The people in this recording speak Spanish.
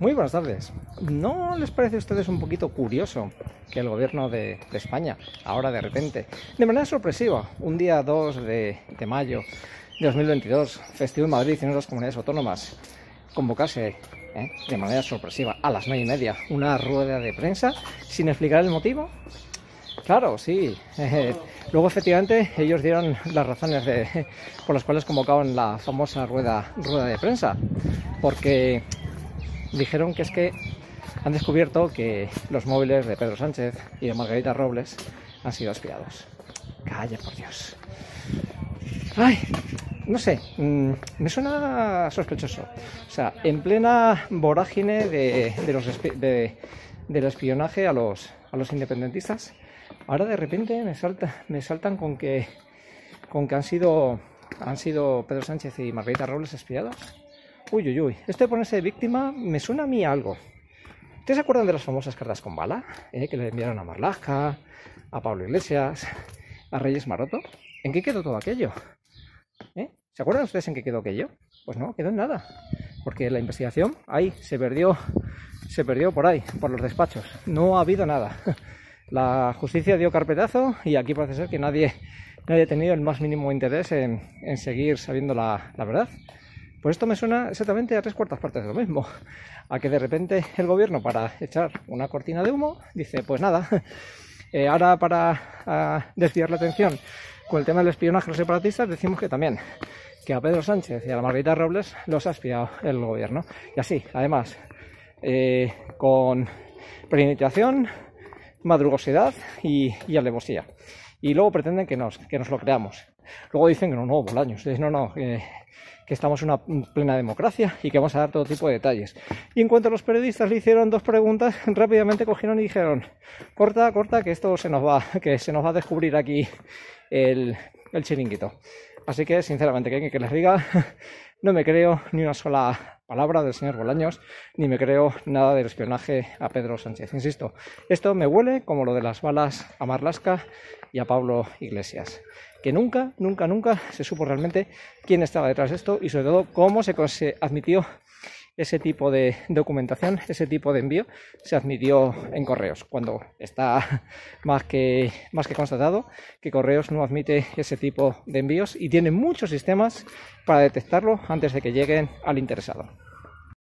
Muy buenas tardes. ¿No les parece a ustedes un poquito curioso que el gobierno de, España, ahora de repente, de manera sorpresiva, un día 2 de, mayo de 2022, festivo en Madrid y en otras comunidades autónomas, convocase ¿eh? de manera sorpresiva a las 9 y media una rueda de prensa sin explicar el motivo? Claro, sí. luego, efectivamente, ellos dieron las razones por las cuales convocaban la famosa rueda, rueda de prensa. Porque dijeron que es que han descubierto que los móviles de Pedro Sánchez y de Margarita Robles han sido espiados. Calla, por Dios. Ay, no sé, mm, me suena sospechoso. O sea, en plena vorágine de, los, del espionaje a los, a los independentistas, ahora de repente me, salta, me saltan con que, con que han, sido, han sido Pedro Sánchez y Margarita Robles espiados. Uy, uy, uy. Esto de ponerse víctima me suena a mí algo. ¿Ustedes se acuerdan de las famosas cartas con bala? Eh, que le enviaron a Marlaska, a Pablo Iglesias, a Reyes Maroto. ¿En qué quedó todo aquello? ¿Eh? ¿Se acuerdan ustedes en qué quedó aquello? Pues no, quedó en nada. Porque la investigación ahí se perdió, se perdió por ahí, por los despachos. No ha habido nada. La justicia dio carpetazo y aquí parece ser que nadie, nadie ha tenido el más mínimo interés en, seguir sabiendo la verdad. Pues esto me suena exactamente a tres cuartas partes de lo mismo. A que de repente el gobierno, para echar una cortina de humo, dice, pues nada, eh, ahora para desviar la atención con el tema del espionaje a los separatistas, decimos que también, que a Pedro Sánchez y a la Margarita Robles los ha espiado el gobierno. Y así, además, eh, con premeditación, madrugosidad y, y alevosía. Y luego pretenden que nos, que nos lo creamos. Luego dicen que no, no, Bolaños, no, no, que estamos en una plena democracia y que vamos a dar todo tipo de detalles. Y en cuanto a los periodistas le hicieron dos preguntas, rápidamente cogieron y dijeron, corta, corta, que esto se nos va, que se nos va a descubrir aquí el, el chiringuito. Así que, sinceramente, que, que les diga, no me creo ni una sola palabra del señor Bolaños, ni me creo nada del espionaje a Pedro Sánchez. Insisto, esto me huele como lo de las balas a Marlasca y a Pablo Iglesias que nunca, nunca, nunca se supo realmente quién estaba detrás de esto y sobre todo cómo se, admitió ese tipo de documentación, ese tipo de envío, se admitió en correos, cuando está más que, más que constatado que correos no admite ese tipo de envíos y tiene muchos sistemas para detectarlo antes de que lleguen al interesado.